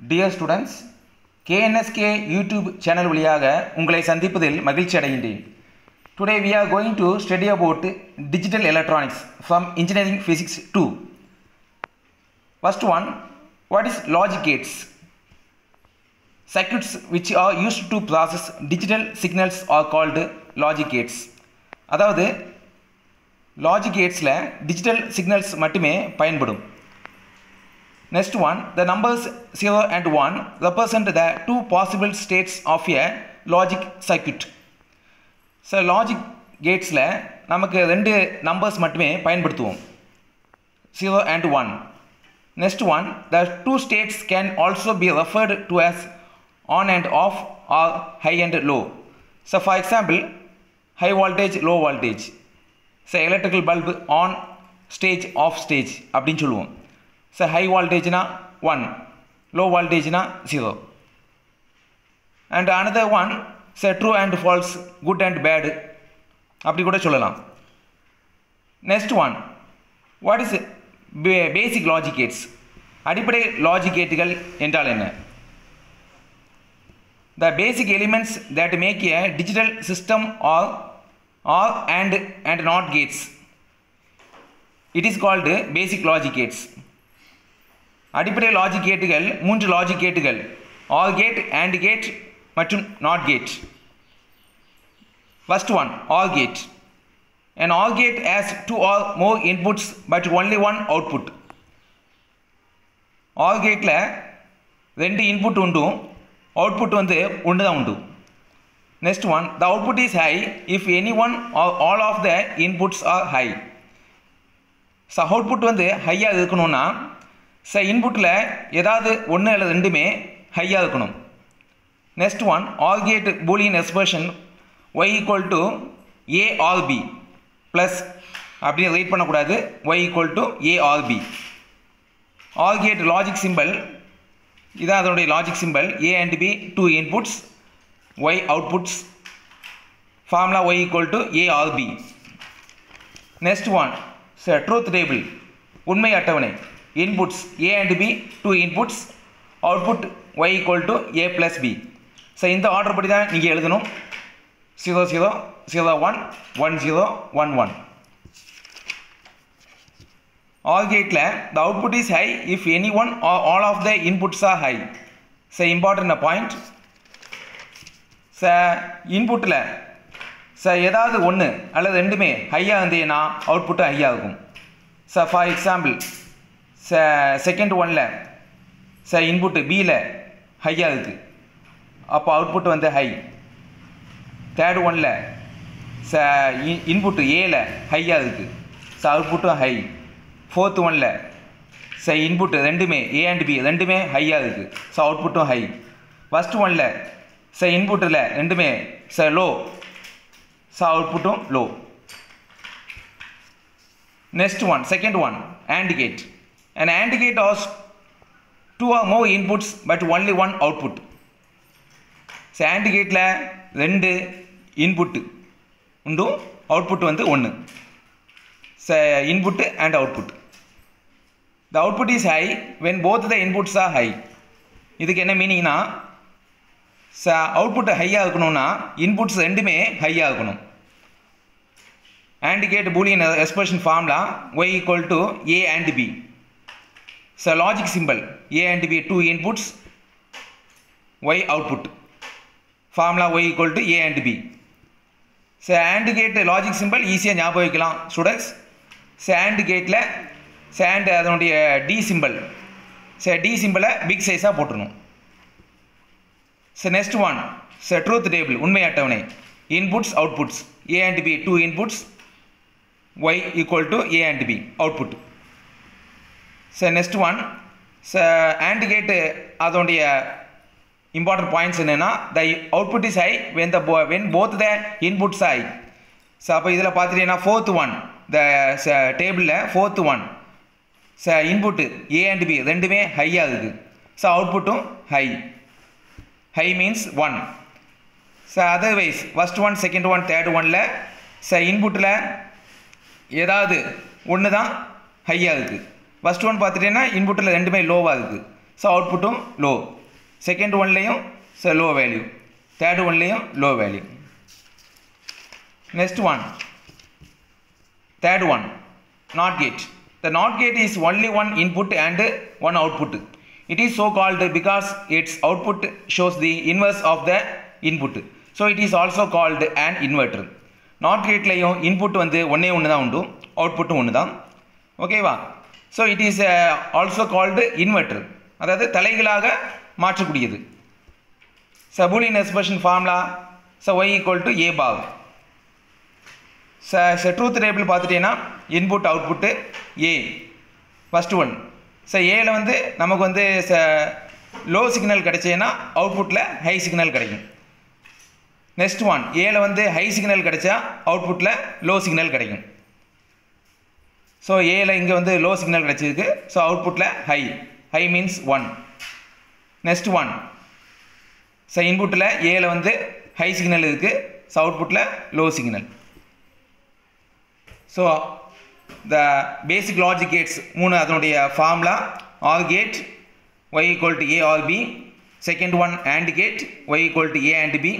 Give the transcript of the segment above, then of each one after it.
Dear students KNSK YouTube channel வழியாக உங்களை சந்திப்பதில் மகிழ்ச்சி அடைகின்றேன் today we are going to study about digital electronics from engineering physics two first one what is logic gates circuits which are used to process digital signals are called logic gates அதாவது logic கேட்ஸில் digital signals மட்டுமே பயன்படும் Next one, the numbers 0 and 1 represent the two possible states of a logic circuit. So logic கேட்ஸில் நமக்கு ரெண்டு numbers மட்டுமே பயன்படுத்துவோம். Zero and one next one the two states can also be referred to as on and off or high and low so for example high voltage low voltage so electrical bulb on stage off stage அப்படின்னு சொல்லுவோம். So high வால்டேஜ்னா one low வால்டேஜ்னா zero and another one ச true and false good and bad அப்படி கூட சொல்லலாம். Next one what is basic logic gates அடிப்படை logic கேட்டுகள் என்றால் என்ன? The basic elements that make a digital system are or and and not gates it is called basic logic gates அடிப்படை logic கேட்டுகள் மூன்று லாஜிக் கேட்டுகள். ஆல் கேட் அண்ட் கேட் மற்றும் not gate first one or gate an all gate has two or more inputs but only one output. All gateல ரெண்டு input உண்டு output வந்து ஒன்று தான் உண்டு. Next one the output is high if any one or all of the inputs are high so output வந்து ஹையாக இருக்கணும்னா ஸோ இன்புட்டில் ஏதாவது ஒன்று அல்லது ரெண்டுமே ஹையாக இருக்கணும் next one OR gate Boolean expression Y equal to A OR B plus அப்படின்னு ரைட் பண்ணக்கூடாது. Y equal to A OR B OR gate logic symbol இதான் அதனுடைய logic symbol A and B two inputs Y outputs formula Y equal to A OR B next one sir truth table உண்மை அட்டவணை. Inputs A and B two inputs output Y equal to A plus B so இந்த order படி தான் நீங்கள் எழுதணும். Zero zero zero one one zero one one OR கேட்டில் the output is high if any one OR of the inputs are high so important point ச இன்புட்டில் ச ஏதாவது ஒன்று அல்லது ரெண்டுமே ஹையாக இருந்ததுன்னா அவுட்புட்டும் ஹையாக இருக்கும் ச ஃபார் எக்ஸாம்பிள் ச செகண்ட் ஒனில் ச இன்புட்டு பியில் ஹையாக இருக்குது அப்போ அவுட்புட் வந்து ஹை தேர்ட் ஒனில் ச இன்புட்டு ஏல ஹையாக இருக்குது ஸோ அவுட்புட்டும் ஹை ஃபோர்த் ஒனில் ச இன்புட்டு ரெண்டுமே ஏ அண்ட் பி ரெண்டுமே ஹையாக இருக்குது ஸோ அவுட்புட்டும் ஹை ஃபஸ்ட் ஒனில் ச இன்புட்டில் ரெண்டுமே ச low so அவுட்புட்டும் low next one second one AND gate and AND gate has two or more inputs but only one output so AND கேட்டில் ரெண்டு இன்புட்டு உண்டும் அவுட்புட் வந்து ஒன்று ச input and output the output is high when both the inputs are high இதுக்கு என்ன மீனிங்னா ச output ஹையாக இருக்கணும்னா இன்புட்ஸ் ரெண்டுமே ஹையாக இருக்கணும். And gate Boolean expression ஃபார்ம்லாம் Y equal to A and B so logic symbol A and B two inputs Y output formula Y equal to A and B so AND gate logic symbol ஈஸியாக ஞாபகம் வைக்கலாம் students so ஆண்டு கேட்டில் so AND அதனுடைய D symbol so D சிம்பிளை big சைஸாக போட்டுருணும் so next one so truth table உண்மை அட்டவணை. Inputs outputs A and B two inputs Y equal to A and B output சரி நெக்ஸ்ட் ஒன் ச and gate அதனுடைய important points என்னென்னா the output is high when the when both the inputs high so அப்போ இதில் பார்த்துட்டீங்கன்னா fourth one the டேபிளில் fourth one ச input A and B ரெண்டுமே ஹையாக இருக்குது so அவுட்புட்டும் high high means one so otherwise first one second one third ஒனில் ச இன்புட்டில் ஏதாவது ஒன்று தான் ஹையாக இருக்குது ஃபஸ்ட் ஒன் பார்த்துட்டீங்கன்னா இன்புட்டில் ரெண்டுமே லோவாக இருக்குது ஸோ அவுட்புட்டும் லோ செகண்ட் ஒன்லேயும் so low value third ஒன்லேயும் low value next one third one not gate the not gate is only one input and one output it is so called because its output shows the inverse of the input so it is also called an inverter not கேட்லேயும் input வந்து ஒன்றே ஒன்று தான் உண்டு அவுட்புட்டும் ஒன்று தான் ஓகேவா so it is also called inverter அதாவது தலைகளாக மாற்றக்கூடியது. சபூலின் expression formula so Y equal to A bar ச ச ட்ரூத் டேபிள் பார்த்துட்டீங்கன்னா input output A first one so ஏல வந்து நமக்கு வந்து ச லோ சிக்னல் கிடைச்சேன்னா அவுட்புட்டில் ஹை சிக்னல் கிடைக்கும். நெக்ஸ்ட் ஒன் ஏல வந்து ஹை சிக்னல் கிடைச்சா அவுட்புட்டில் லோ சிக்னல் கிடைக்கும். ஸோ ஏல இங்கே வந்து லோ சிக்னல் கிடச்சிருக்கு. ஸோ அவுட்புட்டில் high high means one next one so இன்புட்டில் ஏல வந்து ஹை சிக்னல் இருக்குது ஸோ அவுட்புட்டில் low signal so the basic logic gates மூணு அதனுடைய formula OR gate Y equal to A OR B second one AND gate Y equal to A and B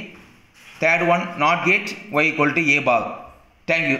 third one NOT gate Y equal to A bar thank you